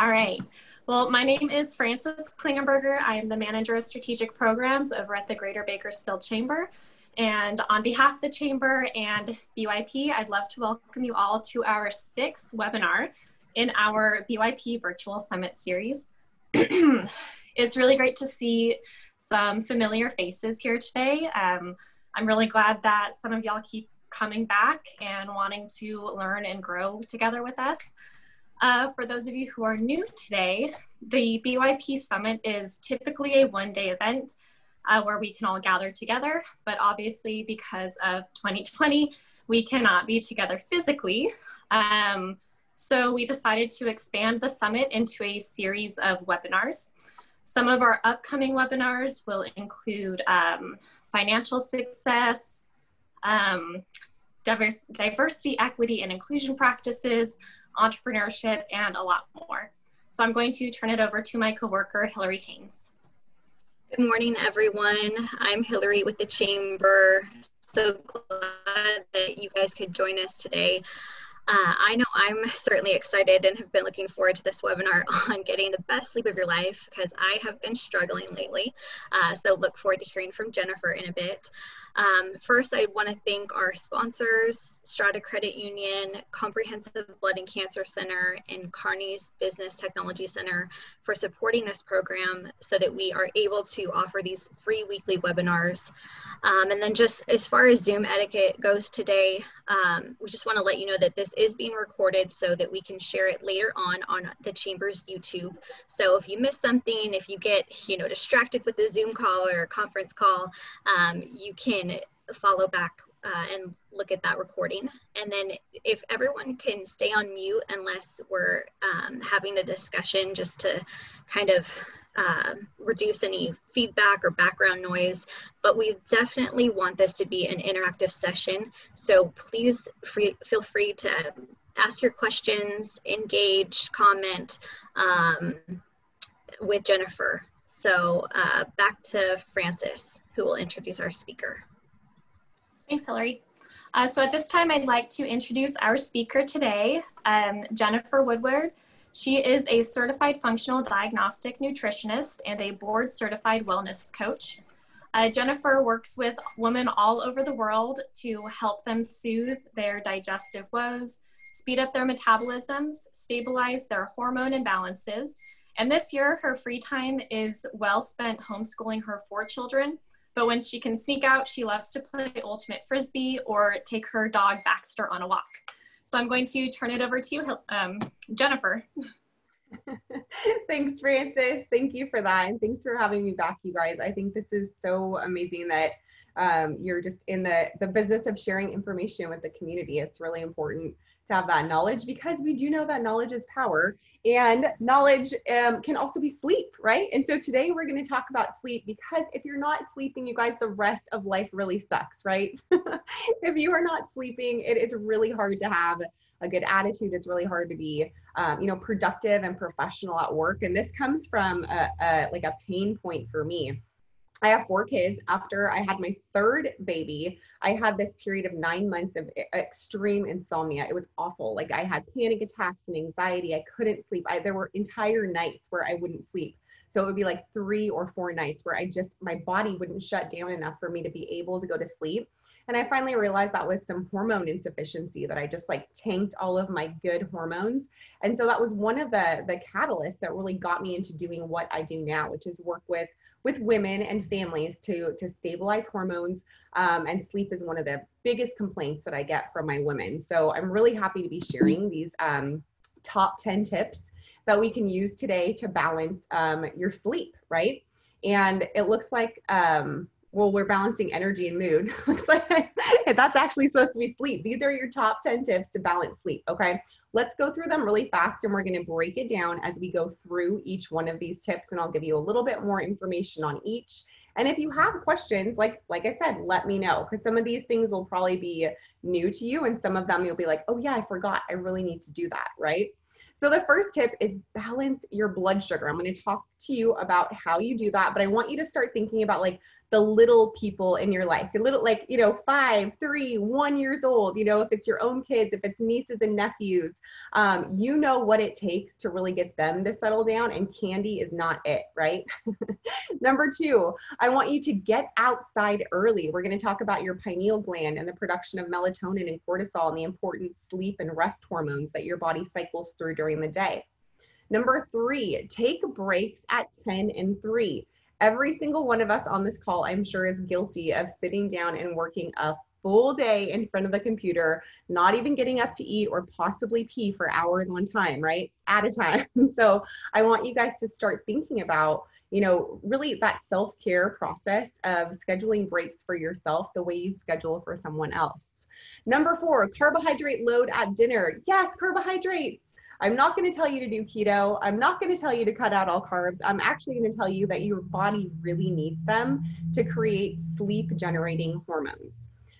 All right. Well, my name is Frances Klingenberger. I am the Manager of Strategic Programs over at the Greater Bakersfield Chamber. And on behalf of the Chamber and BYP, I'd love to welcome you all to our sixth webinar in our BYP Virtual Summit series. it's really great to see some familiar faces here today. Um, I'm really glad that some of y'all keep coming back and wanting to learn and grow together with us. Uh, for those of you who are new today, the BYP Summit is typically a one day event uh, where we can all gather together, but obviously because of 2020, we cannot be together physically. Um, so we decided to expand the summit into a series of webinars. Some of our upcoming webinars will include um, financial success, um, diversity, equity, and inclusion practices, entrepreneurship, and a lot more. So I'm going to turn it over to my coworker, Hillary Haynes. Good morning, everyone. I'm Hillary with the Chamber. So glad that you guys could join us today. Uh, I know I'm certainly excited and have been looking forward to this webinar on getting the best sleep of your life because I have been struggling lately. Uh, so look forward to hearing from Jennifer in a bit. Um, first, I want to thank our sponsors, Strata Credit Union, Comprehensive Blood and Cancer Center, and Carney's Business Technology Center for supporting this program so that we are able to offer these free weekly webinars. Um, and then just as far as Zoom etiquette goes today, um, we just want to let you know that this is being recorded so that we can share it later on on the Chamber's YouTube. So if you miss something, if you get you know distracted with the Zoom call or conference call, um, you can follow back uh, and look at that recording. And then if everyone can stay on mute unless we're um, having a discussion just to kind of uh, reduce any feedback or background noise, but we definitely want this to be an interactive session. So please free, feel free to ask your questions, engage, comment um, with Jennifer. So uh, back to Frances, who will introduce our speaker. Thanks, Hillary. Uh, so at this time, I'd like to introduce our speaker today, um, Jennifer Woodward. She is a certified functional diagnostic nutritionist and a board certified wellness coach. Uh, Jennifer works with women all over the world to help them soothe their digestive woes, speed up their metabolisms, stabilize their hormone imbalances. And this year, her free time is well spent homeschooling her four children but when she can sneak out, she loves to play ultimate frisbee or take her dog Baxter on a walk. So I'm going to turn it over to you, um, Jennifer. thanks, Frances. Thank you for that. And thanks for having me back, you guys. I think this is so amazing that um, you're just in the, the business of sharing information with the community. It's really important have that knowledge because we do know that knowledge is power and knowledge um, can also be sleep, right? And so today we're going to talk about sleep because if you're not sleeping, you guys, the rest of life really sucks, right? if you are not sleeping, it is really hard to have a good attitude. It's really hard to be, um, you know, productive and professional at work. And this comes from a, a like a pain point for me I have four kids. After I had my third baby, I had this period of nine months of extreme insomnia. It was awful. Like I had panic attacks and anxiety. I couldn't sleep. I, there were entire nights where I wouldn't sleep. So it would be like three or four nights where I just, my body wouldn't shut down enough for me to be able to go to sleep. And I finally realized that was some hormone insufficiency that I just like tanked all of my good hormones. And so that was one of the the catalysts that really got me into doing what I do now, which is work with with women and families to to stabilize hormones um, and sleep is one of the biggest complaints that i get from my women. So i'm really happy to be sharing these um, top 10 tips that we can use today to balance um, your sleep right? And it looks like um, well, we're balancing energy and mood. Looks like that's actually supposed to be sleep. These are your top 10 tips to balance sleep. Okay. Let's go through them really fast and we're going to break it down as we go through each one of these tips and I'll give you a little bit more information on each. And if you have questions, like like I said, let me know because some of these things will probably be new to you and some of them you'll be like, "Oh yeah, I forgot. I really need to do that," right? So the first tip is balance your blood sugar. I'm going to talk to you about how you do that, but I want you to start thinking about like the little people in your life, your little like, you know, five, three, one years old, you know, if it's your own kids, if it's nieces and nephews, um, you know what it takes to really get them to settle down and candy is not it, right? Number two, I want you to get outside early. We're going to talk about your pineal gland and the production of melatonin and cortisol and the important sleep and rest hormones that your body cycles through during the day. Number three, take breaks at 10 and 3. Every single one of us on this call, I'm sure, is guilty of sitting down and working a full day in front of the computer, not even getting up to eat or possibly pee for hours on time, right? At a time. So I want you guys to start thinking about, you know, really that self care process of scheduling breaks for yourself the way you schedule for someone else. Number four, carbohydrate load at dinner. Yes, carbohydrates. I'm not going to tell you to do keto. I'm not going to tell you to cut out all carbs. I'm actually going to tell you that your body really needs them to create sleep generating hormones.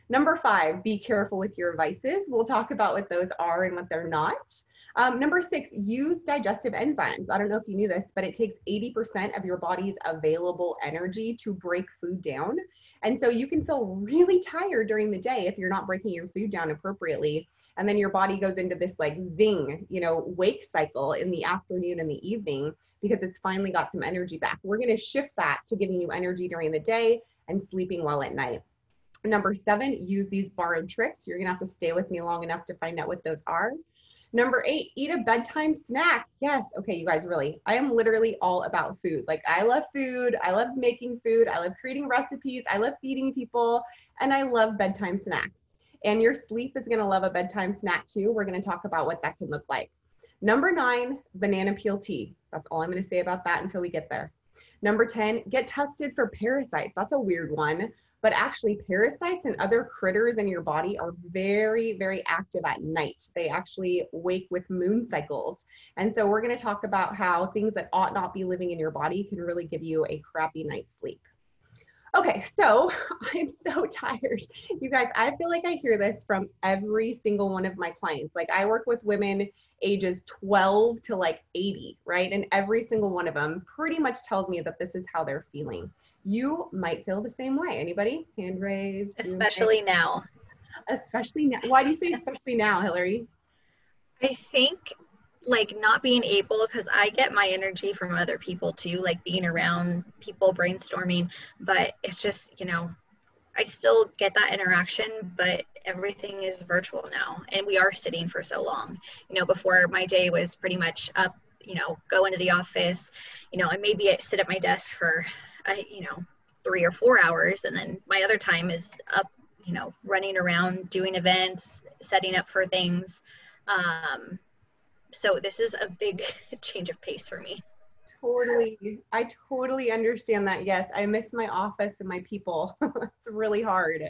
Number five, be careful with your vices. We'll talk about what those are and what they're not. Um, number six, use digestive enzymes. I don't know if you knew this, but it takes 80% of your body's available energy to break food down. And so you can feel really tired during the day if you're not breaking your food down appropriately and then your body goes into this like zing you know wake cycle in the afternoon and the evening because it's finally got some energy back we're going to shift that to giving you energy during the day and sleeping well at night number seven use these borrowed tricks you're going to have to stay with me long enough to find out what those are Number eight, eat a bedtime snack. Yes. Okay, you guys, really, I am literally all about food. Like, I love food. I love making food. I love creating recipes. I love feeding people. And I love bedtime snacks. And your sleep is going to love a bedtime snack too. We're going to talk about what that can look like. Number nine, banana peel tea. That's all I'm going to say about that until we get there. Number 10, get tested for parasites. That's a weird one, but actually, parasites and other critters in your body are very, very active at night. They actually wake with moon cycles. And so, we're going to talk about how things that ought not be living in your body can really give you a crappy night's sleep. Okay, so I'm so tired. You guys, I feel like I hear this from every single one of my clients. Like I work with women ages 12 to like 80, right? And every single one of them pretty much tells me that this is how they're feeling. You might feel the same way. Anybody? Hand raised. Especially now. Especially now. Why do you say especially now, Hillary? I think like not being able because i get my energy from other people too like being around people brainstorming but it's just you know i still get that interaction but everything is virtual now and we are sitting for so long. You know before my day was pretty much up you know go into the office you know and maybe sit at my desk for uh, you know three or four hours and then my other time is up you know running around doing events setting up for things um, so this is a big change of pace for me. Totally. I totally understand that. Yes i miss my office and my people. It's really hard.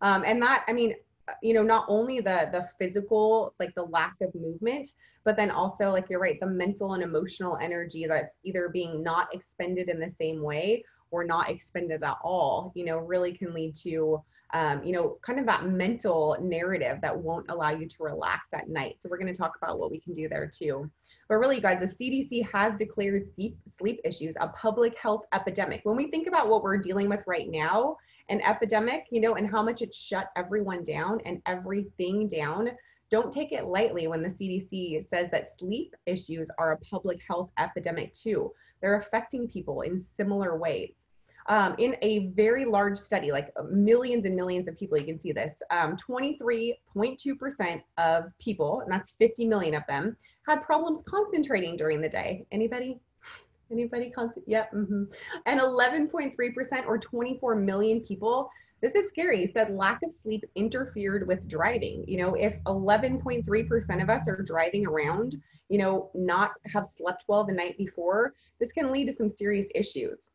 Um, and that i mean you know not only the the physical like the lack of movement but then also like you're right the mental and emotional energy that's either being not expended in the same way or not expended at all you know really can lead to um, you know, kind of that mental narrative that won't allow you to relax at night. So we're going to talk about what we can do there too. But really, guys, the CDC has declared sleep, sleep issues a public health epidemic. When we think about what we're dealing with right now, an epidemic, you know, and how much it shut everyone down and everything down, don't take it lightly when the CDC says that sleep issues are a public health epidemic too. They're affecting people in similar ways um, in a very large study, like millions and millions of people, you can see this, 23.2% um, of people, and that's 50 million of them, had problems concentrating during the day. Anybody? Anybody? Con- yep. Mm-hmm. And 11.3% or 24 million people this is scary said lack of sleep interfered with driving you know if 11.3% of us are driving around you know not have slept well the night before this can lead to some serious issues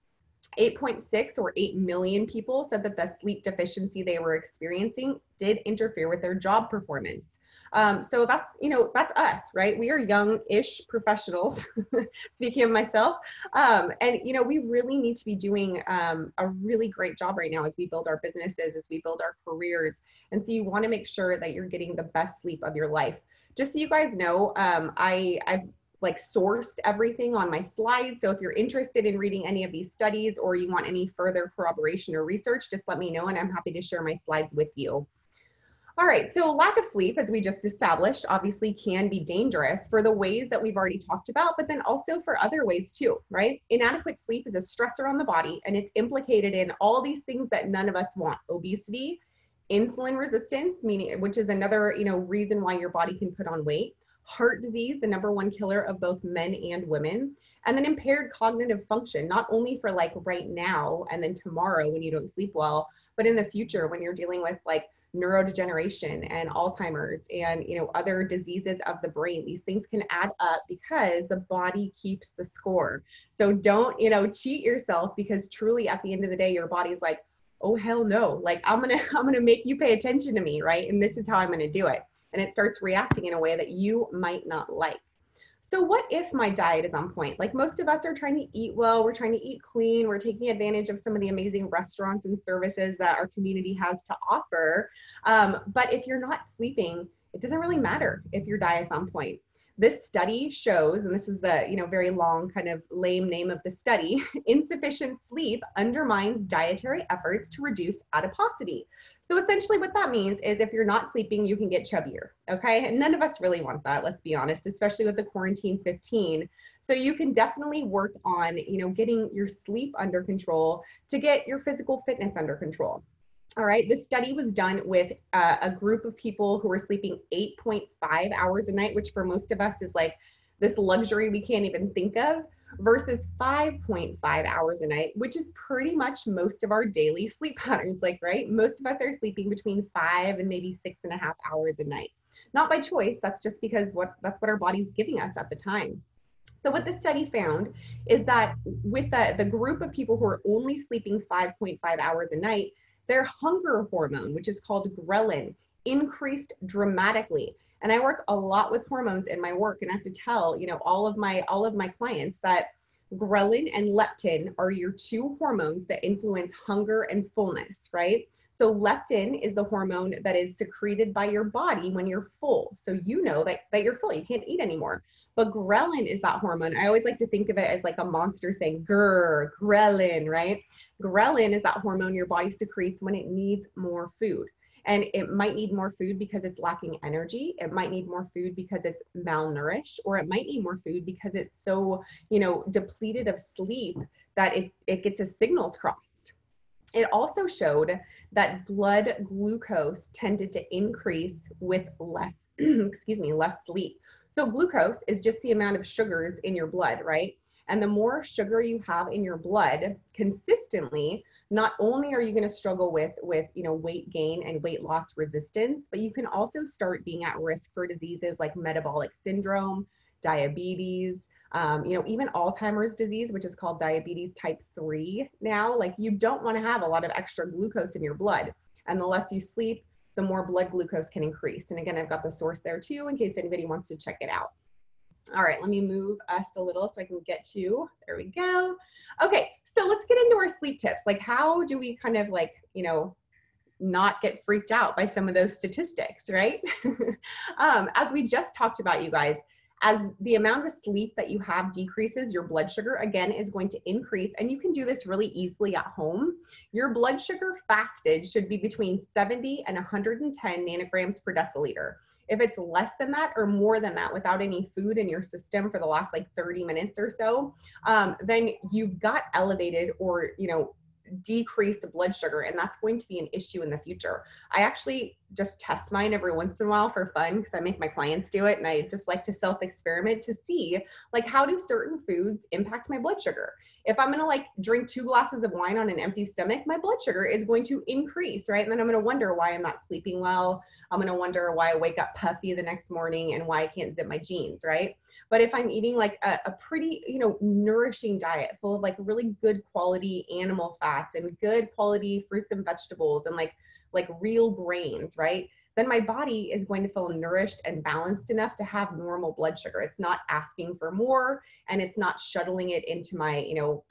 8.6 or 8 million people said that the sleep deficiency they were experiencing did interfere with their job performance. Um, so that's, you know, that's us, right? We are young-ish professionals, speaking of myself. Um, and, you know, we really need to be doing um, a really great job right now as we build our businesses, as we build our careers. And so you want to make sure that you're getting the best sleep of your life. Just so you guys know, um, I, I've like sourced everything on my slides. So if you're interested in reading any of these studies or you want any further corroboration or research, just let me know and I'm happy to share my slides with you. All right, so lack of sleep, as we just established, obviously can be dangerous for the ways that we've already talked about, but then also for other ways too, right? Inadequate sleep is a stressor on the body and it's implicated in all these things that none of us want. Obesity, insulin resistance, meaning which is another, you know, reason why your body can put on weight, heart disease, the number one killer of both men and women, and then impaired cognitive function, not only for like right now and then tomorrow when you don't sleep well, but in the future when you're dealing with like neurodegeneration and Alzheimer's and you know other diseases of the brain. These things can add up because the body keeps the score. So don't, you know, cheat yourself because truly at the end of the day your body's like, "Oh hell no. Like I'm going to I'm going to make you pay attention to me, right? And this is how I'm going to do it." And it starts reacting in a way that you might not like. So what if my diet is on point? Like most of us are trying to eat well, we're trying to eat clean, we're taking advantage of some of the amazing restaurants and services that our community has to offer. Um, but if you're not sleeping, it doesn't really matter if your diet's on point. This study shows, and this is the you know very long kind of lame name of the study, insufficient sleep undermines dietary efforts to reduce adiposity. So essentially what that means is if you're not sleeping, you can get chubbier, okay? And none of us really want that, let's be honest, especially with the quarantine 15. So you can definitely work on, you know, getting your sleep under control to get your physical fitness under control. All right, this study was done with uh, a group of people who were sleeping 8.5 hours a night, which for most of us is like this luxury we can't even think of versus 5.5 hours a night, which is pretty much most of our daily sleep patterns. Like, right? Most of us are sleeping between five and maybe six and a half hours a night. Not by choice, that's just because what that's what our body's giving us at the time. So what the study found is that with the, the group of people who are only sleeping 5.5 hours a night, their hunger hormone, which is called ghrelin, increased dramatically and i work a lot with hormones in my work and i have to tell you know all of my all of my clients that ghrelin and leptin are your two hormones that influence hunger and fullness right? So leptin is the hormone that is secreted by your body when you're full. So you know that, that you're full you can't eat anymore. But ghrelin is that hormone. I always like to think of it as like a monster saying grr ghrelin right? Ghrelin is that hormone your body secretes when it needs more food and it might need more food because it's lacking energy. It might need more food because it's malnourished or it might need more food because it's so you know depleted of sleep that it, it gets its signals crossed. It also showed that blood glucose tended to increase with less excuse me less sleep. So glucose is just the amount of sugars in your blood right? And the more sugar you have in your blood consistently, not only are you going to struggle with with you know weight gain and weight loss resistance, but you can also start being at risk for diseases like metabolic syndrome, diabetes, um, you know, even Alzheimer's disease, which is called diabetes type 3 now. Like, you don't want to have a lot of extra glucose in your blood. And the less you sleep, the more blood glucose can increase. And again, I've got the source there too in case anybody wants to check it out. All right, let me move us a little so I can get to, there we go. Okay, so let's get into our sleep tips. Like how do we kind of like, you know, not get freaked out by some of those statistics, right? um, as we just talked about, you guys, as the amount of sleep that you have decreases, your blood sugar again is going to increase. And you can do this really easily at home. Your blood sugar fasted should be between 70 and 110 nanograms per deciliter. If it's less than that or more than that without any food in your system for the last like 30 minutes or so, um, then you've got elevated or, you know, decreased blood sugar and that's going to be an issue in the future. I actually just test mine every once in a while for fun because I make my clients do it and I just like to self experiment to see like how do certain foods impact my blood sugar if I'm gonna like drink two glasses of wine on an empty stomach, my blood sugar is going to increase, right? And then I'm gonna wonder why I'm not sleeping well. I'm gonna wonder why I wake up puffy the next morning and why I can't zip my jeans, right? But if I'm eating like a, a pretty, you know, nourishing diet full of like really good quality animal fats and good quality fruits and vegetables and like like real grains, right? then my body is going to feel nourished and balanced enough to have normal blood sugar. It's not asking for more and it's not shuttling it into my, you know,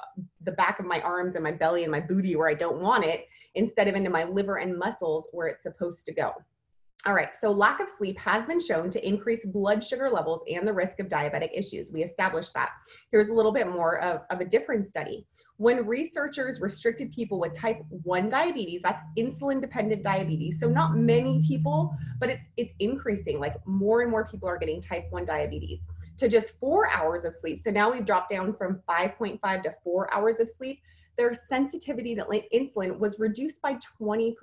the back of my arms and my belly and my booty where I don't want it instead of into my liver and muscles where it's supposed to go. All right, so lack of sleep has been shown to increase blood sugar levels and the risk of diabetic issues. We established that. Here's a little bit more of, of a different study. When researchers restricted people with type 1 diabetes, that's insulin dependent diabetes. So not many people, but it's it's increasing. Like more and more people are getting type 1 diabetes to just 4 hours of sleep. So now we've dropped down from 5.5 to 4 hours of sleep their sensitivity to insulin was reduced by 20%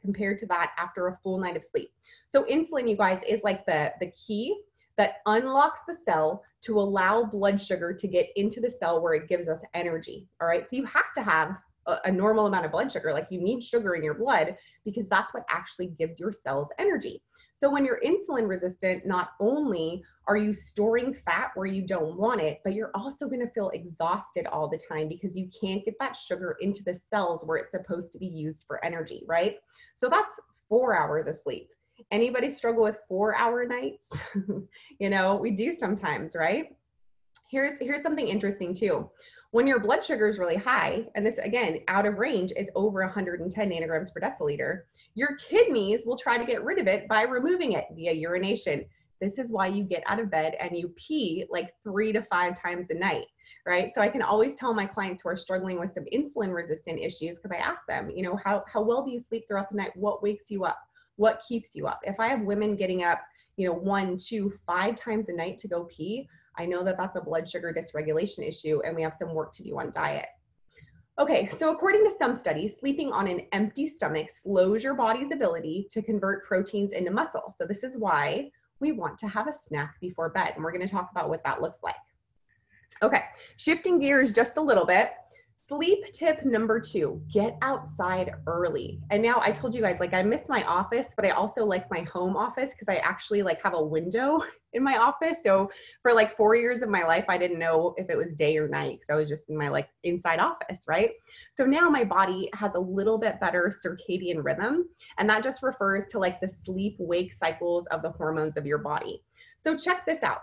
compared to that after a full night of sleep. So insulin, you guys, is like the, the key that unlocks the cell to allow blood sugar to get into the cell where it gives us energy. All right. So you have to have a, a normal amount of blood sugar. Like you need sugar in your blood because that's what actually gives your cells energy. So when you're insulin resistant, not only are you storing fat where you don't want it, but you're also going to feel exhausted all the time because you can't get that sugar into the cells where it's supposed to be used for energy, right? So that's four hours of sleep. Anybody struggle with four hour nights? you know, we do sometimes, right? Here's here's something interesting too. When your blood sugar is really high, and this again out of range is over 110 nanograms per deciliter, your kidneys will try to get rid of it by removing it via urination. This is why you get out of bed and you pee like three to five times a night, right? So I can always tell my clients who are struggling with some insulin resistant issues because I ask them, you know, how, how well do you sleep throughout the night? What wakes you up? What keeps you up? If I have women getting up, you know, one, two, five times a night to go pee, I know that that's a blood sugar dysregulation issue and we have some work to do on diet. Okay, so according to some studies, sleeping on an empty stomach slows your body's ability to convert proteins into muscle. So this is why we want to have a snack before bed. And we're gonna talk about what that looks like. Okay, shifting gears just a little bit. Sleep tip number two, get outside early. And now I told you guys, like I miss my office, but I also like my home office because I actually like have a window in my office. So for like four years of my life, I didn't know if it was day or night because I was just in my like inside office, right? So now my body has a little bit better circadian rhythm. And that just refers to like the sleep wake cycles of the hormones of your body. So check this out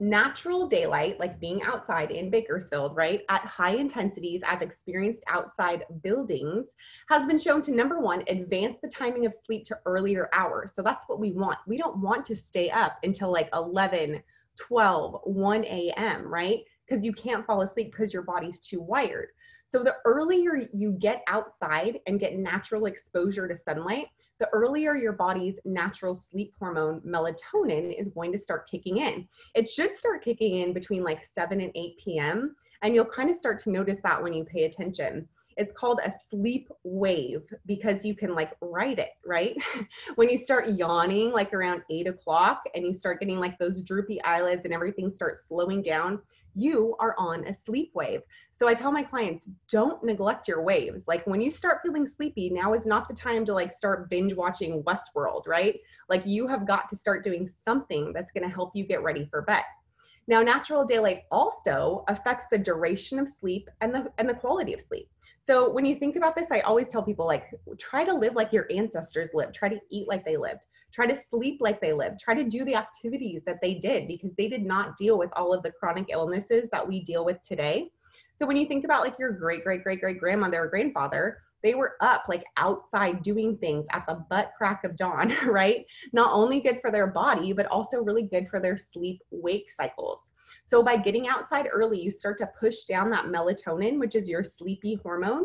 natural daylight, like being outside in Bakersfield, right, at high intensities as experienced outside buildings, has been shown to number one, advance the timing of sleep to earlier hours. So that's what we want. We don't want to stay up until like 11, 12, 1 a.m., right? Because you can't fall asleep because your body's too wired. So the earlier you get outside and get natural exposure to sunlight, the earlier your body's natural sleep hormone melatonin is going to start kicking in. It should start kicking in between like 7 and 8 p.m. And you'll kind of start to notice that when you pay attention. It's called a sleep wave because you can like write it, right? when you start yawning like around eight o'clock and you start getting like those droopy eyelids and everything starts slowing down, you are on a sleep wave. So I tell my clients, don't neglect your waves. Like when you start feeling sleepy, now is not the time to like start binge watching Westworld, right? Like you have got to start doing something that's going to help you get ready for bed. Now, natural daylight also affects the duration of sleep and the and the quality of sleep. So when you think about this, I always tell people like try to live like your ancestors lived, try to eat like they lived, try to sleep like they lived, try to do the activities that they did because they did not deal with all of the chronic illnesses that we deal with today. So when you think about like your great great great great grandmother or grandfather, they were up like outside doing things at the butt crack of dawn, right? Not only good for their body, but also really good for their sleep wake cycles. So by getting outside early, you start to push down that melatonin, which is your sleepy hormone,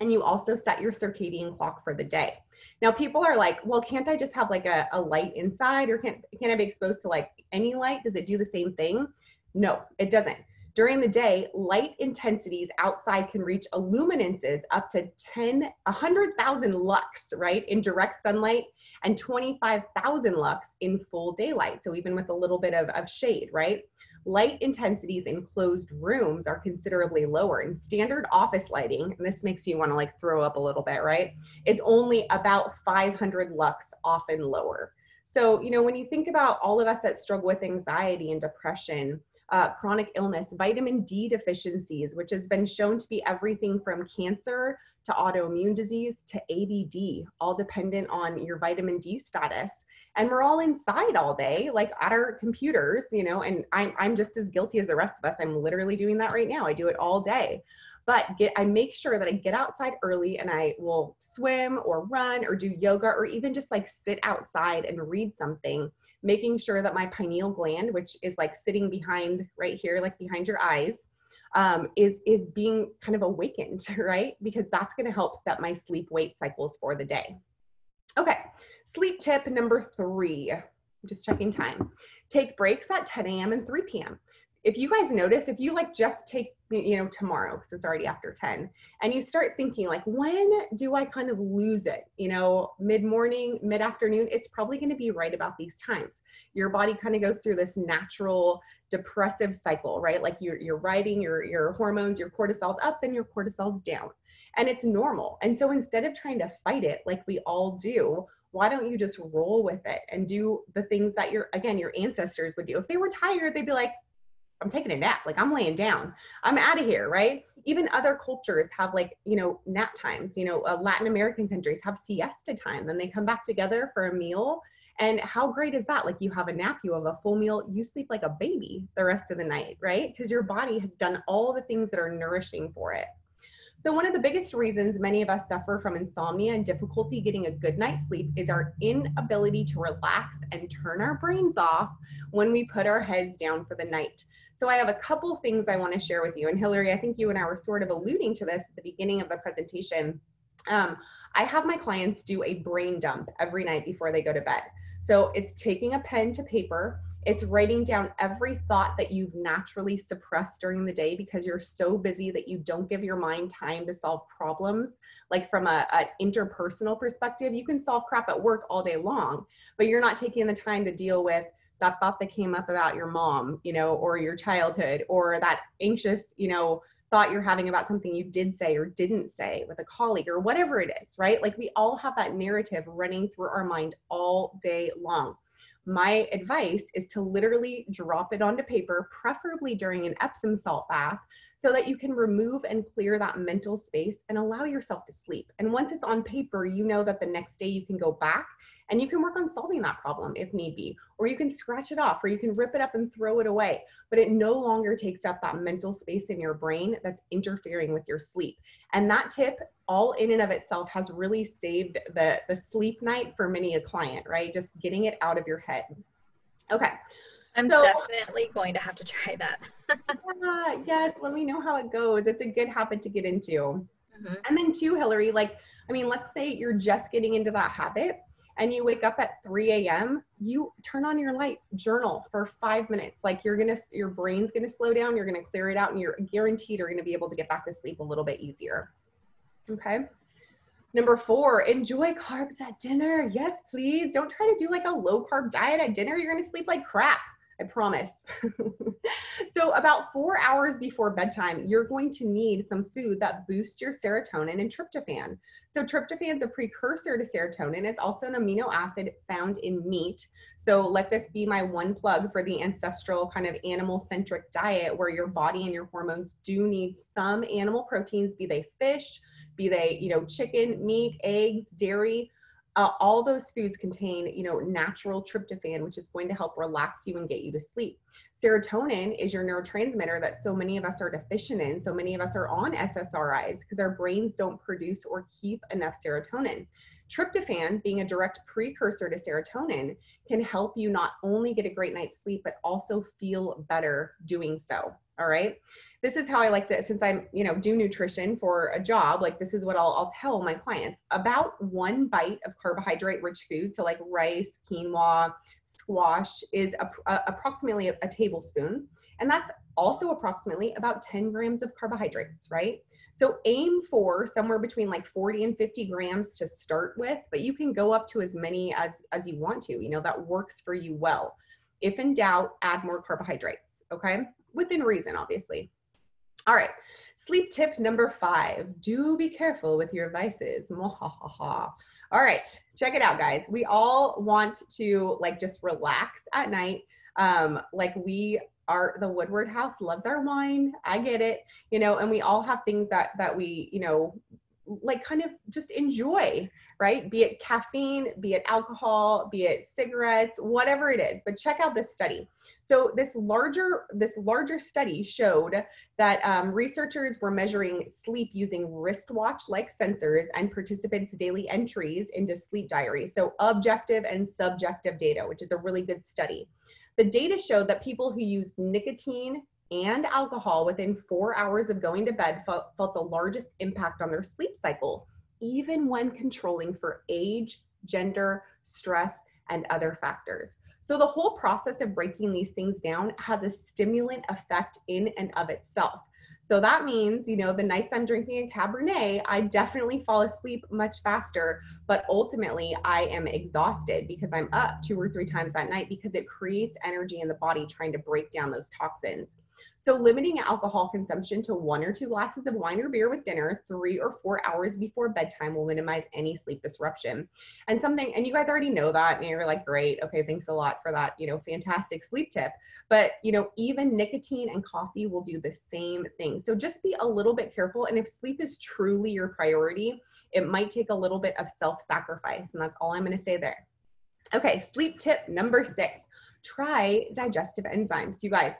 and you also set your circadian clock for the day. Now people are like, well, can't I just have like a, a light inside or can't, can't I be exposed to like any light? Does it do the same thing? No, it doesn't. During the day, light intensities outside can reach illuminances up to 10, 100,000 lux, right, in direct sunlight and 25,000 lux in full daylight. So even with a little bit of, of shade, right? Light intensities in closed rooms are considerably lower. In standard office lighting, and this makes you want to like throw up a little bit, right? It's only about 500 lux, often lower. So, you know, when you think about all of us that struggle with anxiety and depression, uh, chronic illness, vitamin D deficiencies, which has been shown to be everything from cancer to autoimmune disease to ADD, all dependent on your vitamin D status. And we're all inside all day, like at our computers, you know, and I'm, I'm just as guilty as the rest of us. I'm literally doing that right now. I do it all day but get I make sure that I get outside early and I will swim or run or do yoga or even just like sit outside and read something, making sure that my pineal gland, which is like sitting behind right here, like behind your eyes, um, is is being kind of awakened, right? Because that's going to help set my sleep wake cycles for the day. Okay, sleep tip number three. just checking time. Take breaks at 10 a.m. and 3 p.m if you guys notice, if you like just take, you know, tomorrow, because it's already after 10, and you start thinking, like, when do I kind of lose it? You know, mid morning, mid afternoon, it's probably going to be right about these times. Your body kind of goes through this natural depressive cycle, right? Like you're, you're riding your, your hormones, your cortisol's up and your cortisol's down. And it's normal. And so instead of trying to fight it like we all do, why don't you just roll with it and do the things that your again your ancestors would do if they were tired they'd be like I'm taking a nap. Like I'm laying down. I'm out of here, right? Even other cultures have like, you know, nap times. You know, uh, Latin American countries have siesta time. Then they come back together for a meal. And how great is that? Like you have a nap, you have a full meal, you sleep like a baby the rest of the night, right? Because your body has done all the things that are nourishing for it. So, one of the biggest reasons many of us suffer from insomnia and difficulty getting a good night's sleep is our inability to relax and turn our brains off when we put our heads down for the night. So I have a couple things I want to share with you. And Hillary, I think you and I were sort of alluding to this at the beginning of the presentation. Um, I have my clients do a brain dump every night before they go to bed. So it's taking a pen to paper, it's writing down every thought that you've naturally suppressed during the day because you're so busy that you don't give your mind time to solve problems. Like from a, an interpersonal perspective, you can solve crap at work all day long, but you're not taking the time to deal with that thought that came up about your mom, you know, or your childhood, or that anxious, you know, thought you're having about something you did say or didn't say with a colleague or whatever it is, right? Like we all have that narrative running through our mind all day long. My advice is to literally drop it onto paper, preferably during an Epsom salt bath, so that you can remove and clear that mental space and allow yourself to sleep. And once it's on paper, you know that the next day you can go back and you can work on solving that problem if need be, or you can scratch it off, or you can rip it up and throw it away. But it no longer takes up that mental space in your brain that's interfering with your sleep. And that tip, all in and of itself, has really saved the, the sleep night for many a client, right? Just getting it out of your head. Okay. I'm so, definitely going to have to try that. yeah, yes, let me know how it goes. It's a good habit to get into. Mm-hmm. And then, too, Hillary, like, I mean, let's say you're just getting into that habit and you wake up at 3 a.m., you turn on your light, journal for five minutes. Like you're gonna, your brain's gonna slow down, you're gonna clear it out, and you're guaranteed you're gonna be able to get back to sleep a little bit easier. Okay. Number four, enjoy carbs at dinner. Yes, please. Don't try to do like a low carb diet at dinner. You're gonna sleep like crap. I promise. so, about four hours before bedtime, you're going to need some food that boosts your serotonin and tryptophan. So, tryptophan is a precursor to serotonin. It's also an amino acid found in meat. So, let this be my one plug for the ancestral kind of animal centric diet where your body and your hormones do need some animal proteins, be they fish, be they, you know, chicken, meat, eggs, dairy uh, all those foods contain, you know, natural tryptophan, which is going to help relax you and get you to sleep. Serotonin is your neurotransmitter that so many of us are deficient in. So many of us are on SSRIs because our brains don't produce or keep enough serotonin. Tryptophan, being a direct precursor to serotonin, can help you not only get a great night's sleep, but also feel better doing so. All right this is how I like to, since I'm, you know, do nutrition for a job, like this is what I'll, I'll tell my clients about one bite of carbohydrate rich food. So like rice, quinoa, squash is a, a, approximately a, a tablespoon. And that's also approximately about 10 grams of carbohydrates, right? So aim for somewhere between like 40 and 50 grams to start with, but you can go up to as many as, as you want to, you know, that works for you well. If in doubt, add more carbohydrates, okay? Within reason, obviously. All right. Sleep tip number five. Do be careful with your vices. All right. Check it out, guys. We all want to like just relax at night. Um, like we are the Woodward house loves our wine. I get it, you know, and we all have things that that we, you know, like kind of just enjoy, right? Be it caffeine, be it alcohol, be it cigarettes, whatever it is. But check out this study. So this larger this larger study showed that um, researchers were measuring sleep using wristwatch-like sensors and participants' daily entries into sleep diary. So objective and subjective data, which is a really good study. The data showed that people who used nicotine and alcohol within four hours of going to bed felt, felt the largest impact on their sleep cycle, even when controlling for age, gender, stress, and other factors. So the whole process of breaking these things down has a stimulant effect in and of itself. So that means, you know, the nights I'm drinking a Cabernet, I definitely fall asleep much faster, but ultimately I am exhausted because I'm up two or three times that night because it creates energy in the body trying to break down those toxins. So limiting alcohol consumption to one or two glasses of wine or beer with dinner three or four hours before bedtime will minimize any sleep disruption. And something, and you guys already know that, and you're like, great, okay, thanks a lot for that, you know, fantastic sleep tip. But, you know, even nicotine and coffee will do the same thing. So just be a little bit careful. And if sleep is truly your priority, it might take a little bit of self sacrifice. And that's all I'm going to say there. Okay, sleep tip number six try digestive enzymes. You guys,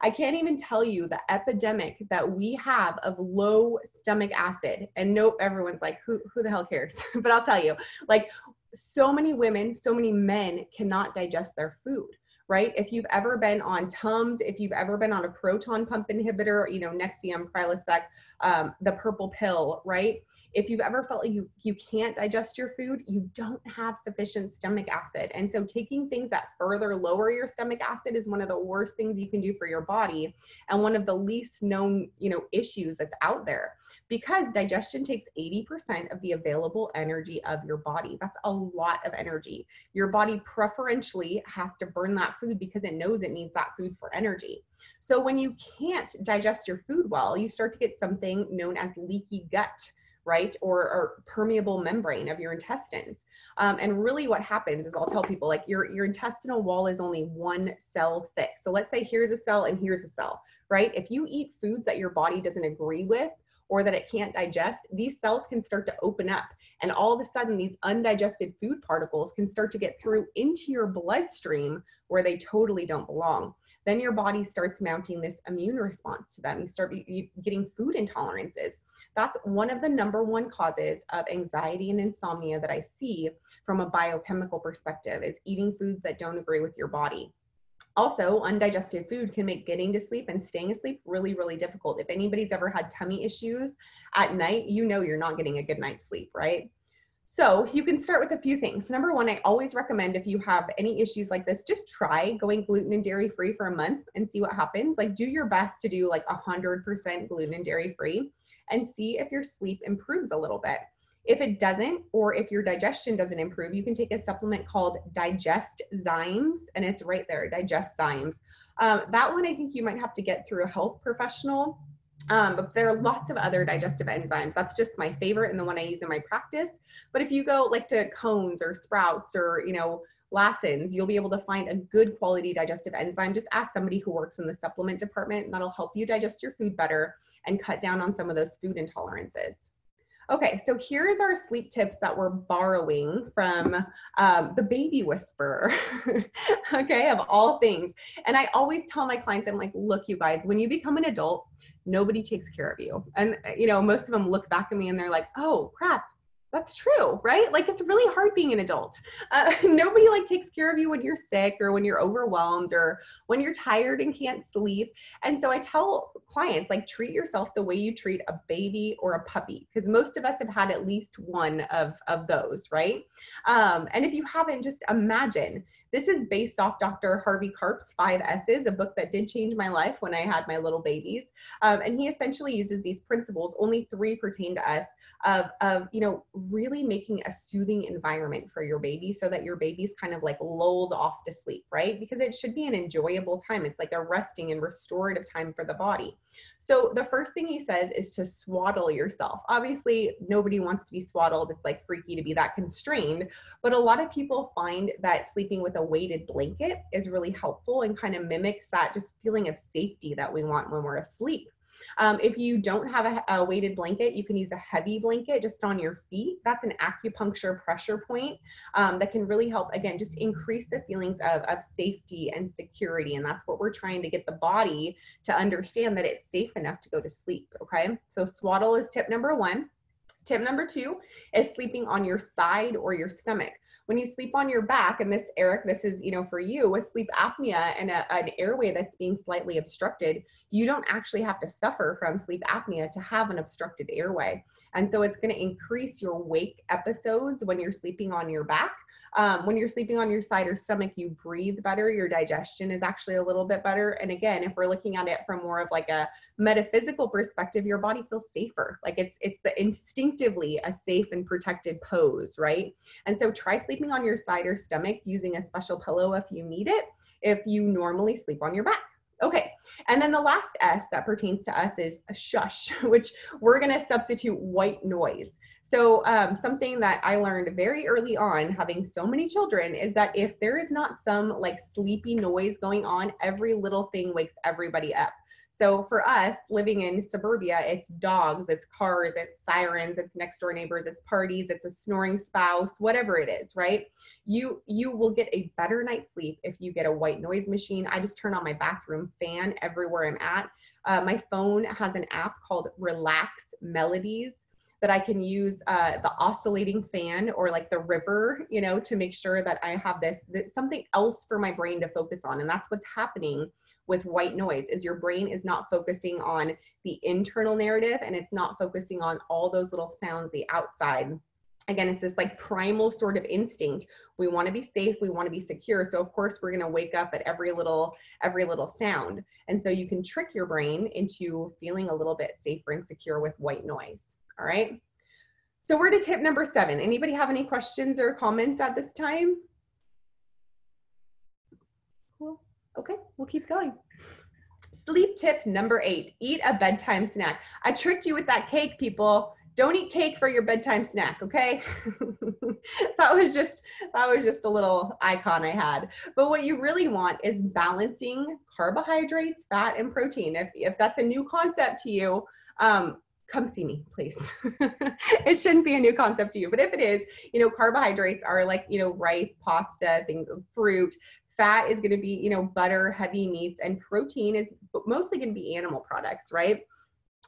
I can't even tell you the epidemic that we have of low stomach acid. And nope, everyone's like, who, who the hell cares? but I'll tell you, like, so many women, so many men cannot digest their food right? If you've ever been on Tums, if you've ever been on a proton pump inhibitor, you know, Nexium, Prilosec, um, the purple pill, right? If you've ever felt like you, you can't digest your food, you don't have sufficient stomach acid. And so taking things that further lower your stomach acid is one of the worst things you can do for your body and one of the least known, you know, issues that's out there because digestion takes 80% of the available energy of your body. That's a lot of energy. Your body preferentially has to burn that food because it knows it needs that food for energy. So when you can't digest your food well, you start to get something known as leaky gut right? Or, or permeable membrane of your intestines. Um, and really what happens is I'll tell people like your, your intestinal wall is only one cell thick. So let's say here's a cell and here's a cell, right? If you eat foods that your body doesn't agree with, or that it can't digest, these cells can start to open up. And all of a sudden, these undigested food particles can start to get through into your bloodstream where they totally don't belong. Then your body starts mounting this immune response to them. You start getting food intolerances. That's one of the number one causes of anxiety and insomnia that I see from a biochemical perspective is eating foods that don't agree with your body. Also, undigested food can make getting to sleep and staying asleep really, really difficult. If anybody's ever had tummy issues at night, you know you're not getting a good night's sleep, right? So you can start with a few things. Number one, I always recommend if you have any issues like this, just try going gluten and dairy free for a month and see what happens. Like do your best to do like 100% gluten and dairy free and see if your sleep improves a little bit. If it doesn't, or if your digestion doesn't improve, you can take a supplement called Digest Zymes, and it's right there, Digestzymes. Um, that one I think you might have to get through a health professional. Um, but there are lots of other digestive enzymes. That's just my favorite and the one I use in my practice. But if you go like to Cones or Sprouts or, you know, Lassen's, you'll be able to find a good quality digestive enzyme. Just ask somebody who works in the supplement department, and that'll help you digest your food better and cut down on some of those food intolerances. Okay, so here's our sleep tips that we're borrowing from um, the baby whisperer, okay, of all things. And I always tell my clients, I'm like, look, you guys, when you become an adult, nobody takes care of you. And, you know, most of them look back at me and they're like, oh, crap, that's true right? Like it's really hard being an adult. Uh, nobody like takes care of you when you're sick or when you're overwhelmed or when you're tired and can't sleep. And so i tell clients like treat yourself the way you treat a baby or a puppy because most of us have had at least one of of those right? Um, and if you haven't just imagine this is based off Dr. Harvey Karp's Five S's, a book that did change my life when I had my little babies. Um, and he essentially uses these principles, only three pertain to us, of, of, you know, really making a soothing environment for your baby so that your baby's kind of like lulled off to sleep, right? Because it should be an enjoyable time. It's like a resting and restorative time for the body. So the first thing he says is to swaddle yourself. Obviously, nobody wants to be swaddled. It's like freaky to be that constrained. But a lot of people find that sleeping with a weighted blanket is really helpful and kind of mimics that just feeling of safety that we want when we're asleep. Um, if you don't have a, a, weighted blanket, you can use a heavy blanket just on your feet. That's an acupuncture pressure point um, that can really help, again, just increase the feelings of, of safety and security. And that's what we're trying to get the body to understand that it's safe enough to go to sleep. Okay. So swaddle is tip number one. Tip number two is sleeping on your side or your stomach when you sleep on your back, and this, Eric, this is, you know, for you with sleep apnea and a, an airway that's being slightly obstructed, you don't actually have to suffer from sleep apnea to have an obstructed airway. And so it's going to increase your wake episodes when you're sleeping on your back. Um, when you're sleeping on your side or stomach, you breathe better. Your digestion is actually a little bit better. And again, if we're looking at it from more of like a metaphysical perspective, your body feels safer. Like it's it's the instinctively a safe and protected pose, right? And so try sleeping on your side or stomach using a special pillow if you need it. If you normally sleep on your back. Okay, and then the last S that pertains to us is a shush, which we're going to substitute white noise. So, um, something that I learned very early on, having so many children, is that if there is not some like sleepy noise going on, every little thing wakes everybody up. So for us living in suburbia, it's dogs, it's cars, it's sirens, it's next door neighbors, it's parties, it's a snoring spouse, whatever it is, right? You you will get a better night's sleep if you get a white noise machine. I just turn on my bathroom fan everywhere I'm at. Uh, my phone has an app called Relax Melodies that I can use uh, the oscillating fan or like the river, you know, to make sure that I have this, this something else for my brain to focus on. And that's what's happening with white noise is your brain is not focusing on the internal narrative and it's not focusing on all those little sounds the outside. Again it's this like primal sort of instinct. We want to be safe we want to be secure so of course we're going to wake up at every little every little sound. And so you can trick your brain into feeling a little bit safer and secure with white noise all right? So we're to tip number seven. Anybody have any questions or comments at this time cool Okay, we'll keep going. Sleep tip number eight, eat a bedtime snack. I tricked you with that cake, people. Don't eat cake for your bedtime snack, okay? that was just that was just a little icon I had. But what you really want is balancing carbohydrates, fat, and protein. If if that's a new concept to you, um, come see me, please. it shouldn't be a new concept to you, but if it is, you know, carbohydrates are like, you know, rice, pasta, things, fruit, fat is going to be you know butter heavy meats and protein is mostly going to be animal products right?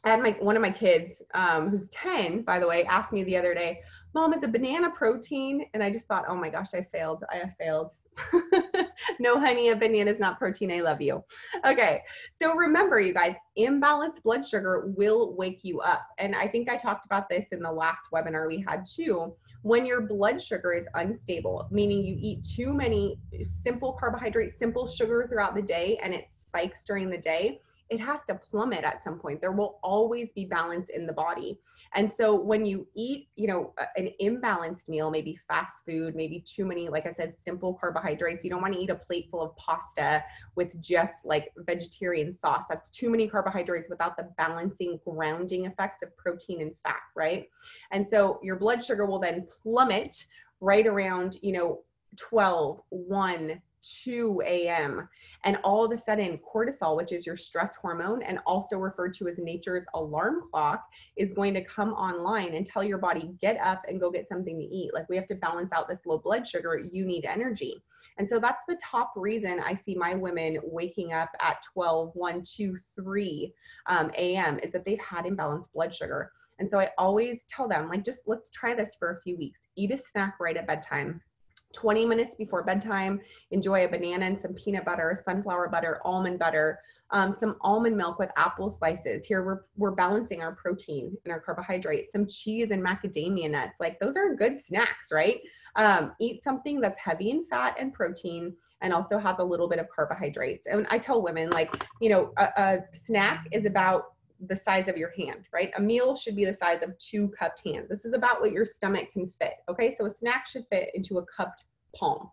I had my one of my kids um, who's 10 by the way asked me the other day mom is a banana protein? And i just thought oh my gosh i failed. I have failed no honey a banana is not protein i love you okay so remember you guys imbalanced blood sugar will wake you up and i think i talked about this in the last webinar we had too when your blood sugar is unstable, meaning you eat too many simple carbohydrates, simple sugar throughout the day, and it spikes during the day, it has to plummet at some point. There will always be balance in the body. And so when you eat, you know, an imbalanced meal, maybe fast food, maybe too many, like I said, simple carbohydrates, you don't want to eat a plate full of pasta with just like vegetarian sauce. That's too many carbohydrates without the balancing, grounding effects of protein and fat, right? And so your blood sugar will then plummet right around, you know, 12, 1, 2 a.m. And all of a sudden, cortisol, which is your stress hormone and also referred to as nature's alarm clock, is going to come online and tell your body, get up and go get something to eat. Like we have to balance out this low blood sugar. You need energy. And so that's the top reason I see my women waking up at 12, 1, 2, 3 um, a.m. is that they've had imbalanced blood sugar. And so I always tell them, like, just let's try this for a few weeks. Eat a snack right at bedtime 20 minutes before bedtime, enjoy a banana and some peanut butter, sunflower butter, almond butter, um, some almond milk with apple slices. Here we're, we're balancing our protein and our carbohydrates, some cheese and macadamia nuts. Like those are good snacks, right? Um, eat something that's heavy in fat and protein and also has a little bit of carbohydrates. And I tell women like, you know, a, a snack is about the size of your hand, right? A meal should be the size of two cupped hands. This is about what your stomach can fit, okay? So a snack should fit into a cupped palm.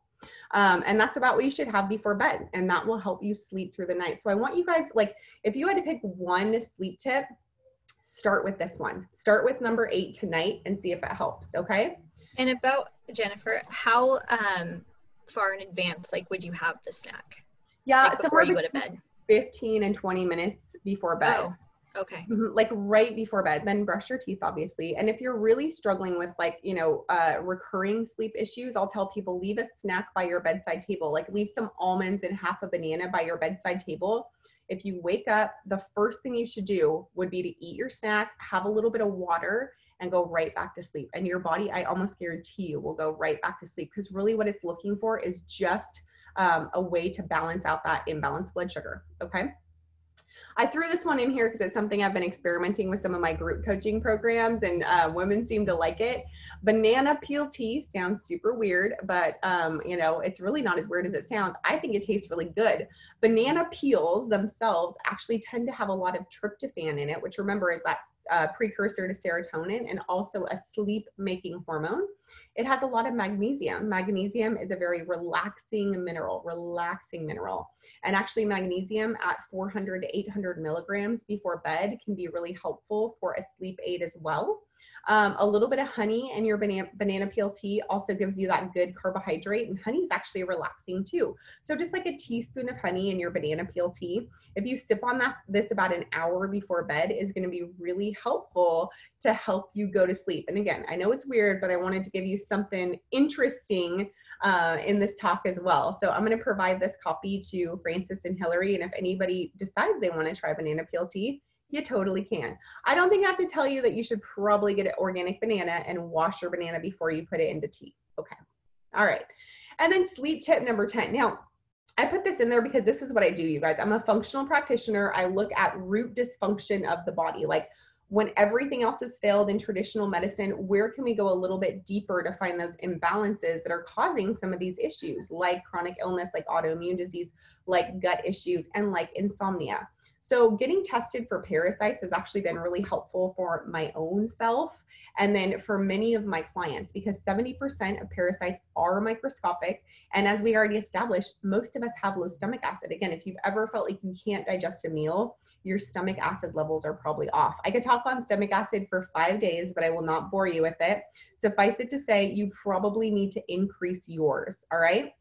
Um, and that's about what you should have before bed, and that will help you sleep through the night. So I want you guys, like, if you had to pick one sleep tip, start with this one. Start with number eight tonight and see if it helps, okay? And about Jennifer, how um, far in advance, like, would you have the snack? Yeah, like before you go to bed. 15 and 20 minutes before bed. Oh, okay. Mhm, Like right before bed, then brush your teeth, obviously. And if you're really struggling with like, you know, uh, recurring sleep issues, I'll tell people leave a snack by your bedside table. Like leave some almonds and half a banana by your bedside table. If you wake up, the first thing you should do would be to eat your snack, have a little bit of water, and go right back to sleep. And your body, I almost guarantee you, will go right back to sleep because really what it's looking for is just um, a way to balance out that imbalanced blood sugar. Okay. I threw this one in here because it's something I've been experimenting with some of my group coaching programs, and uh, women seem to like it. Banana peel tea sounds super weird, but um, you know it's really not as weird as it sounds. I think it tastes really good. Banana peels themselves actually tend to have a lot of tryptophan in it, which remember is that uh, precursor to serotonin and also a sleep making hormone. It has a lot of magnesium. Magnesium is a very relaxing mineral, relaxing mineral. And actually, magnesium at 400 to 800 milligrams before bed can be really helpful for a sleep aid as well. Um, a little bit of honey in your banana, banana peel tea also gives you that good carbohydrate, and honey is actually relaxing too. So, just like a teaspoon of honey in your banana peel tea, if you sip on that this about an hour before bed, is going to be really helpful to help you go to sleep. And again, I know it's weird, but I wanted to give you something interesting uh, in this talk as well. So I'm going to provide this copy to Frances and Hillary. And if anybody decides they want to try banana peel tea, you totally can. I don't think I have to tell you that you should probably get an organic banana and wash your banana before you put it into tea. Okay. All right. And then sleep tip number 10. Now, I put this in there because this is what I do, you guys. I'm a functional practitioner. I look at root dysfunction of the body. Like when everything else has failed in traditional medicine, where can we go a little bit deeper to find those imbalances that are causing some of these issues, like chronic illness, like autoimmune disease, like gut issues, and like insomnia? So, getting tested for parasites has actually been really helpful for my own self and then for many of my clients because 70% of parasites are microscopic. And as we already established, most of us have low stomach acid. Again, if you've ever felt like you can't digest a meal, your stomach acid levels are probably off. I could talk on stomach acid for five days, but I will not bore you with it. Suffice it to say, you probably need to increase yours. All right.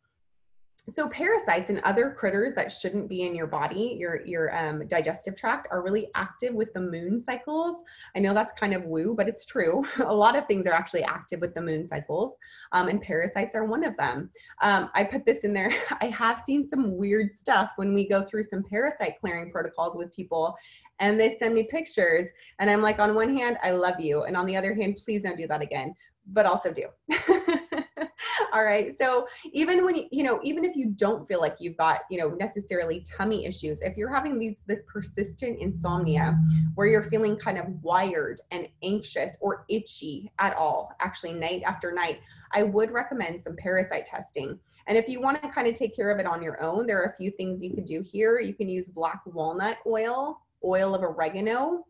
So parasites and other critters that shouldn't be in your body, your your um, digestive tract, are really active with the moon cycles. I know that's kind of woo, but it's true. A lot of things are actually active with the moon cycles, um, and parasites are one of them. Um, I put this in there. I have seen some weird stuff when we go through some parasite clearing protocols with people, and they send me pictures, and I'm like, on one hand, I love you, and on the other hand, please don't do that again. But also do. All right. So even when you, you know, even if you don't feel like you've got, you know, necessarily tummy issues, if you're having these this persistent insomnia where you're feeling kind of wired and anxious or itchy at all, actually night after night, I would recommend some parasite testing. And if you want to kind of take care of it on your own, there are a few things you could do here. You can use black walnut oil, oil of oregano,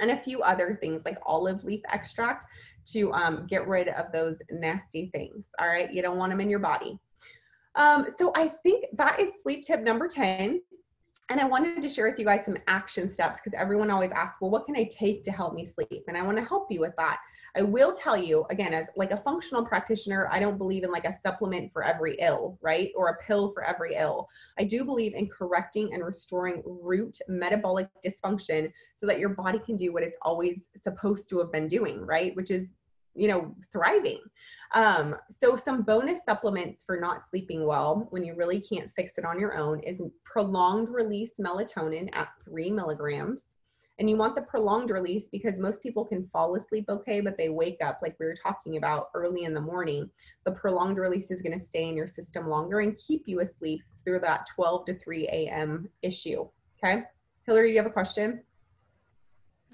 and a few other things like olive leaf extract to um, get rid of those nasty things. All right, you don't want them in your body. Um, so I think that is sleep tip number 10. And I wanted to share with you guys some action steps because everyone always asks, well, what can I take to help me sleep? And I want to help you with that. I will tell you again, as like a functional practitioner, I don't believe in like a supplement for every ill, right? Or a pill for every ill. I do believe in correcting and restoring root metabolic dysfunction so that your body can do what it's always supposed to have been doing, right? Which is you know thriving um, so some bonus supplements for not sleeping well when you really can't fix it on your own is prolonged release melatonin at three milligrams and you want the prolonged release because most people can fall asleep okay but they wake up like we were talking about early in the morning the prolonged release is going to stay in your system longer and keep you asleep through that 12 to 3 a.m issue okay hillary do you have a question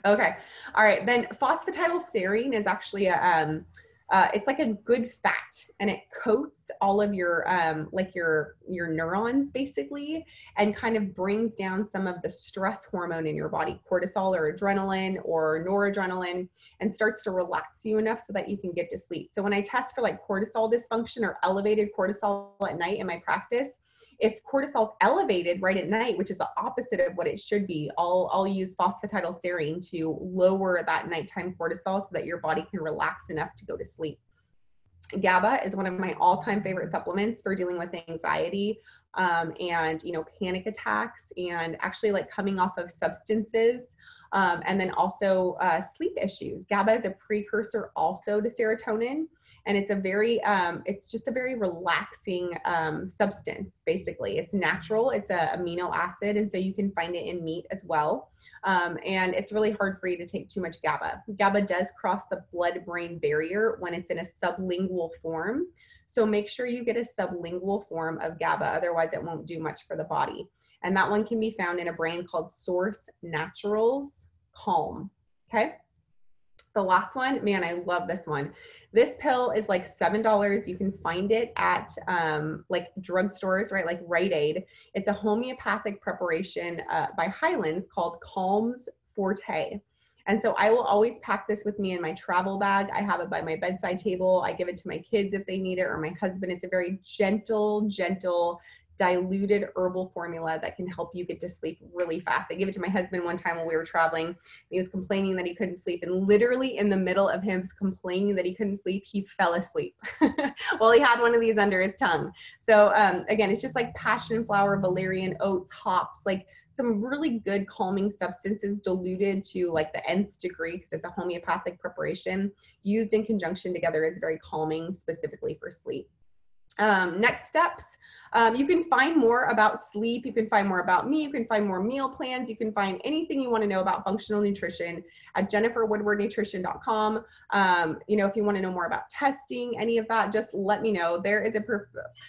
Okay. All right. Then phosphatidylserine is actually a, um, uh, it's like a good fat and it coats all of your um, like your your neurons basically and kind of brings down some of the stress hormone in your body cortisol or adrenaline or noradrenaline and starts to relax you enough so that you can get to sleep. So when i test for like cortisol dysfunction or elevated cortisol at night in my practice if cortisol is elevated right at night, which is the opposite of what it should be, I'll, I'll use phosphatidylserine to lower that nighttime cortisol so that your body can relax enough to go to sleep. GABA is one of my all-time favorite supplements for dealing with anxiety um, and you know panic attacks and actually like coming off of substances um, and then also uh, sleep issues. GABA is a precursor also to serotonin and it's a very um, it's just a very relaxing um, substance basically it's natural it's a amino acid and so you can find it in meat as well um, and it's really hard for you to take too much GABA. GABA does cross the blood brain barrier when it's in a sublingual form. So make sure you get a sublingual form of GABA, otherwise, it won't do much for the body. And that one can be found in a brand called Source Naturals Calm. Okay. The last one, man, I love this one. This pill is like $7. You can find it at um, like drugstores, right? Like Rite Aid. It's a homeopathic preparation uh, by Hyland's called Calms Forte. And so I will always pack this with me in my travel bag. I have it by my bedside table. I give it to my kids if they need it or my husband. It's a very gentle, gentle diluted herbal formula that can help you get to sleep really fast. I gave it to my husband one time when we were traveling. He was complaining that he couldn't sleep, and literally in the middle of him complaining that he couldn't sleep, he fell asleep. well, he had one of these under his tongue. So um, again, it's just like passion flower, valerian, oats, hops, like some really good calming substances diluted to like the nth degree because it's a homeopathic preparation used in conjunction together. It's very calming specifically for sleep. Um, next steps, um, you can find more about sleep. You can find more about me. You can find more meal plans. You can find anything you want to know about functional nutrition at jenniferwoodwardnutrition.com. Um, you know, if you want to know more about testing, any of that, just let me know. There is a prof-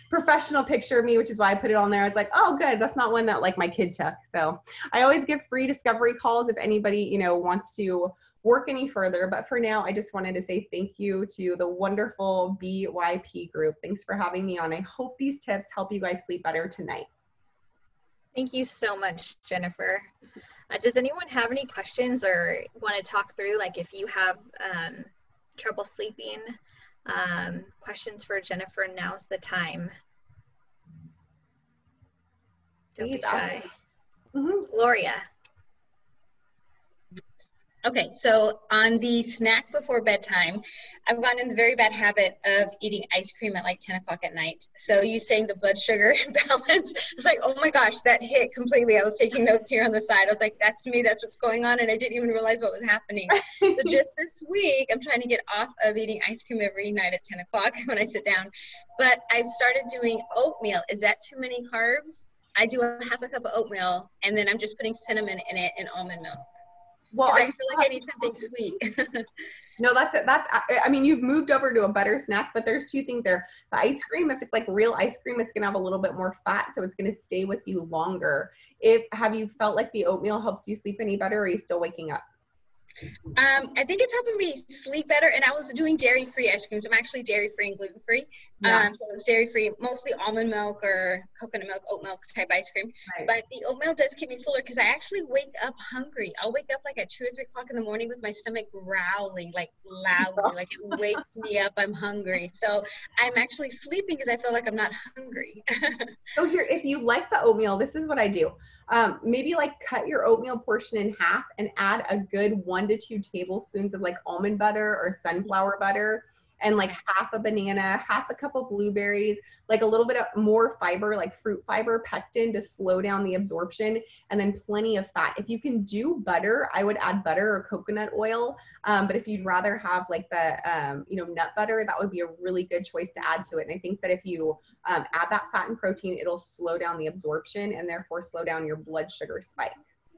professional picture of me, which is why I put it on there. I was like, oh, good. That's not one that like my kid took. So I always give free discovery calls if anybody, you know, wants to work any further. But for now, I just wanted to say thank you to the wonderful BYP group. Thanks for having me on. I hope these tips help you guys sleep better tonight. Thank you so much, Jennifer. Uh, does anyone have any questions or want to talk through, like if you have um, trouble sleeping, um, questions for Jennifer, now's the time. Don't be shy. Mm -hmm. Gloria. Okay, so on the snack before bedtime, I've gotten in the very bad habit of eating ice cream at like 10 o'clock at night. So you saying the blood sugar balance, it's like, oh my gosh, that hit completely. I was taking notes here on the side. I was like, that's me, that's what's going on. And I didn't even realize what was happening. so just this week, I'm trying to get off of eating ice cream every night at 10 o'clock when I sit down. But I've started doing oatmeal. Is that too many carbs? I do a half a cup of oatmeal and then I'm just putting cinnamon in it and almond milk. Well, I feel like I need something sweet. no, that's it. That's I mean, you've moved over to a better snack, but there's two things there. The ice cream, if it's like real ice cream, it's gonna have a little bit more fat, so it's gonna stay with you longer. If have you felt like the oatmeal helps you sleep any better, or are you still waking up? Um, I think it's helping me sleep better. And I was doing dairy free ice creams. I'm actually dairy free and gluten free. Yeah. Um, so it's dairy free, mostly almond milk or coconut milk, oat milk type ice cream. Right. But the oatmeal does keep me fuller because I actually wake up hungry. I'll wake up like at two or three o'clock in the morning with my stomach growling like loudly, like it wakes me up. I'm hungry. So I'm actually sleeping because I feel like I'm not hungry. so here, if you like the oatmeal, this is what I do um, maybe like cut your oatmeal portion in half and add a good one to two tablespoons of like almond butter or sunflower butter and like half a banana, half a cup of blueberries, like a little bit of more fiber, like fruit fiber, pectin to slow down the absorption, and then plenty of fat. If you can do butter, I would add butter or coconut oil. Um, but if you'd rather have like the, um, you know, nut butter, that would be a really good choice to add to it. And I think that if you um, add that fat and protein, it'll slow down the absorption and therefore slow down your blood sugar spike.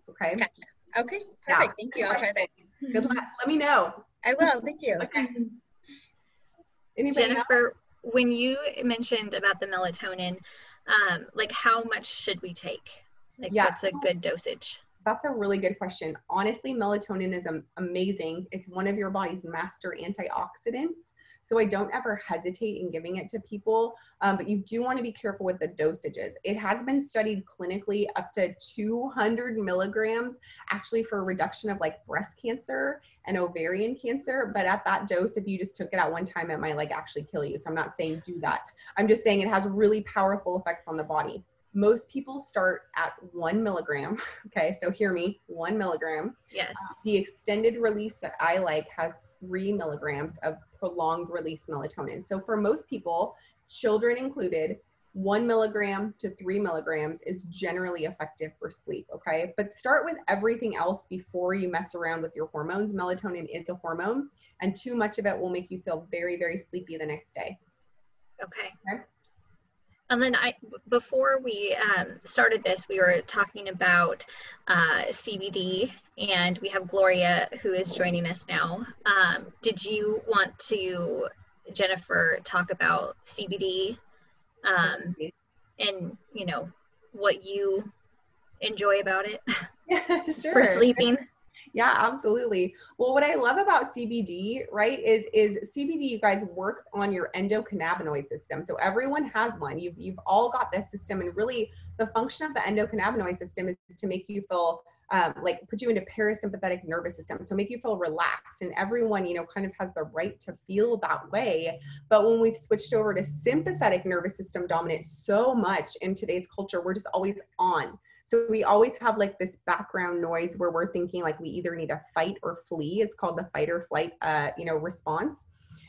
Okay. Gotcha. Okay. Perfect. Yeah. Thank you. I'll try that. Good luck. Let me know. I will. Thank you. Okay. Anybody Jennifer, else? when you mentioned about the melatonin, um, like how much should we take? Like yeah. what's a good dosage? That's a really good question. Honestly, melatonin is amazing. It's one of your body's master antioxidants. So I don't ever hesitate in giving it to people, um, but you do want to be careful with the dosages. It has been studied clinically up to 200 milligrams actually for reduction of like breast cancer and ovarian cancer. But at that dose, if you just took it at one time, it might like actually kill you. So I'm not saying do that. I'm just saying it has really powerful effects on the body most people start at one milligram. Okay, so hear me, one milligram. Yes. Uh, the extended release that I like has three milligrams of prolonged release melatonin. So for most people, children included, one milligram to three milligrams is generally effective for sleep. Okay. But start with everything else before you mess around with your hormones. Melatonin is a hormone, and too much of it will make you feel very, very sleepy the next day. Okay. okay? And then I, before we um, started this, we were talking about uh, CBD, and we have Gloria who is joining us now. Um, did you want to, Jennifer, talk about CBD um, and you know what you enjoy about it yeah, sure. for sleeping? Yeah, absolutely. Well, what I love about CBD, right, is is CBD you guys works on your endocannabinoid system. So everyone has one. You've you've all got this system and really the function of the endocannabinoid system is to make you feel um, like put you into parasympathetic nervous system so make you feel relaxed and everyone you know kind of has the right to feel that way but when we've switched over to sympathetic nervous system dominant so much in today's culture we're just always on so we always have like this background noise where we're thinking like we either need to fight or flee. It's called the fight or flight, uh, you know, response.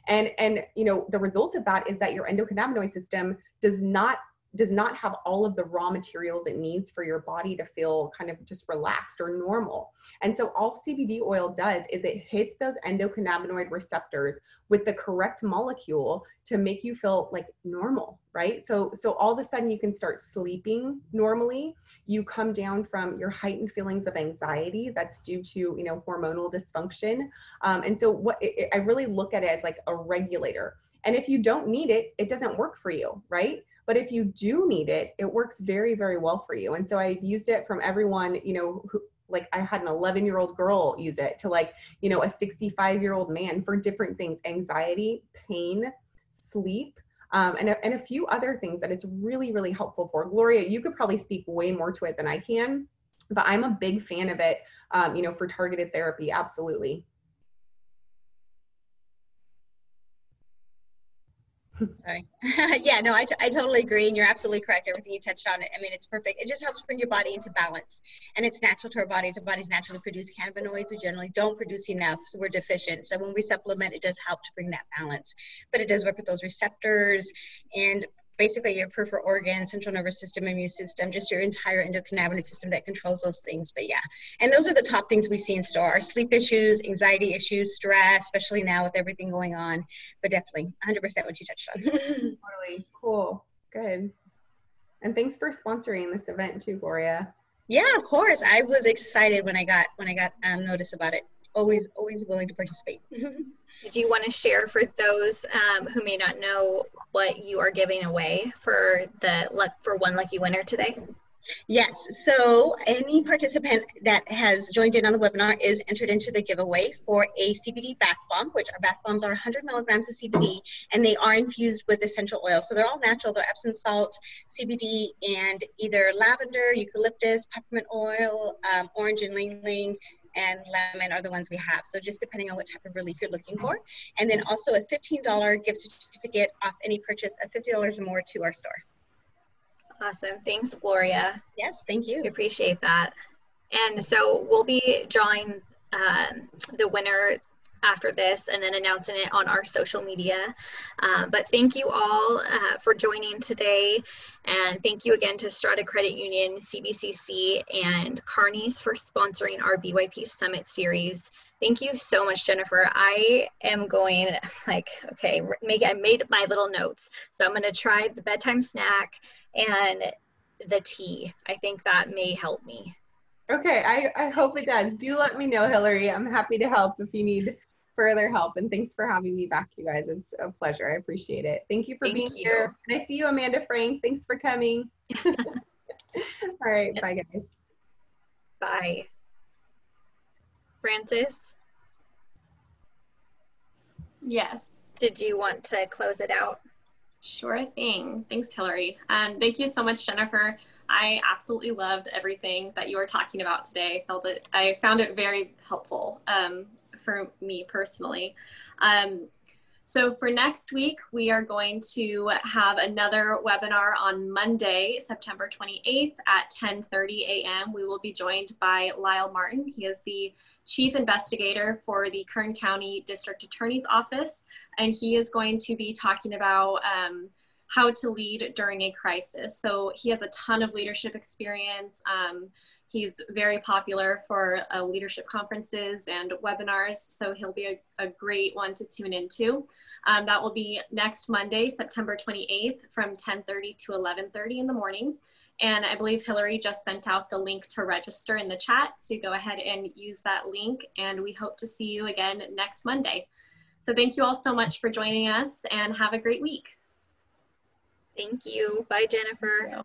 And and you know the result of that is that your endocannabinoid system does not does not have all of the raw materials it needs for your body to feel kind of just relaxed or normal. And so all CBD oil does is it hits those endocannabinoid receptors with the correct molecule to make you feel like normal, right? So so all of a sudden you can start sleeping normally. You come down from your heightened feelings of anxiety that's due to you know hormonal dysfunction. Um, and so what it, I really look at it as like a regulator. And if you don't need it, it doesn't work for you, right? But if you do need it, it works very, very well for you. And so I've used it from everyone, you know, who, like I had an 11 year old girl use it to like, you know, a 65 year old man for different things anxiety, pain, sleep. Um, and, a, and a few other things that it's really, really helpful for. Gloria, you could probably speak way more to it than I can, but I'm a big fan of it, um, you know, for targeted therapy. Absolutely. Sorry. yeah, no, I, I totally agree. And you're absolutely correct. Everything you touched on. I mean, it's perfect. It just helps bring your body into balance. And it's natural to our bodies. Our bodies naturally produce cannabinoids. We generally don't produce enough, so we're deficient. So when we supplement, it does help to bring that balance. But it does work with those receptors and basically your peripheral organs, central nervous system, immune system, just your entire endocannabinoid system that controls those things. But yeah, and those are the top things we see in store: our sleep issues, anxiety issues, stress, especially now with everything going on. But definitely, 100% what you touched on. totally cool, good. And thanks for sponsoring this event too, Gloria. Yeah, of course. I was excited when I got when I got um, notice about it always always willing to participate. Do you want to share for those um, who may not know what you are giving away for the luck for one lucky winner today? Yes. So any participant that has joined in on the webinar is entered into the giveaway for a CBD bath bomb, which our bath bombs are 100 milligrams of CBD, and they are infused with essential oil. So they're all natural. They're Epsom salt, CBD, and either lavender, eucalyptus, peppermint oil, um, orange and ylang ylang, and lemon are the ones we have. So just depending on what type of relief you're looking for. And then also a $15 gift certificate off any purchase of $50 or more to our store. Awesome. Thanks, Gloria. Yes, thank you. We appreciate that. And so we'll be drawing uh, the winner after this and then announcing it on our social media. Uh, but thank you all uh, for joining today. And thank you again to Strata Credit Union, CBCC, and Carney's for sponsoring our BYP Summit series. Thank you so much, Jennifer. I am going like, okay, make, I made my little notes. So I'm going to try the bedtime snack and the tea. I think that may help me. Okay, I, I hope it does. Do let me know, Hillary. I'm happy to help if you need further help. And thanks for having me back, you guys. It's a pleasure. I appreciate it. Thank you for Thank being you. here. And I see you, Amanda Frank. Thanks for coming. All right. Bye, guys. Bye. Frances? Yes. Did you want to close it out? Sure thing. Thanks, Hillary. Um, thank you so much, Jennifer. I absolutely loved everything that you were talking about today. I felt it. I found it very helpful. Um, for me personally. Um, So for next week, we are going to have another webinar on Monday, September 28th at 10.30 a.m. We will be joined by Lyle Martin. He is the Chief Investigator for the Kern County District Attorney's Office, and he is going to be talking about um, how to lead during a crisis. So he has a ton of leadership experience. Um, He's very popular for uh, leadership conferences and webinars, so he'll be a, a great one to tune into. Um, that will be next Monday, September 28th from 10.30 to 11.30 in the morning. And I believe Hillary just sent out the link to register in the chat, so go ahead and use that link, and we hope to see you again next Monday. So thank you all so much for joining us, and have a great week. Thank you. Bye, Jennifer.